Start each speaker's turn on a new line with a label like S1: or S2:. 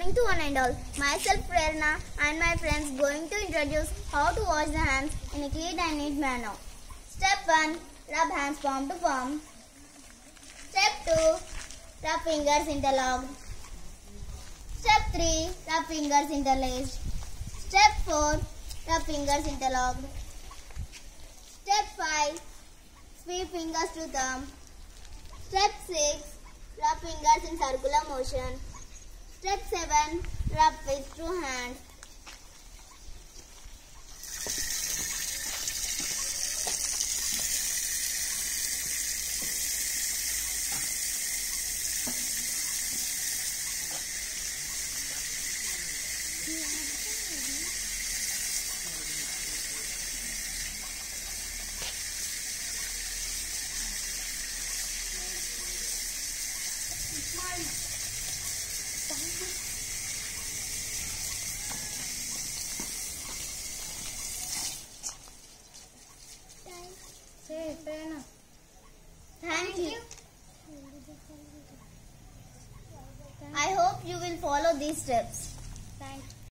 S1: morning to one and all. Myself Prerna and my friends going to introduce how to wash the hands in a clean and neat manner. Step 1. Rub hands palm to palm. Step 2. Rub fingers interlocked. Step 3. Rub fingers interlaced. Step 4. Rub fingers interlocked. Step 5. Sweep fingers to thumb. Step 6. Rub fingers in circular motion. Step 7. Rub with two hands. Thank you. I hope you will follow these steps.
S2: Thank you.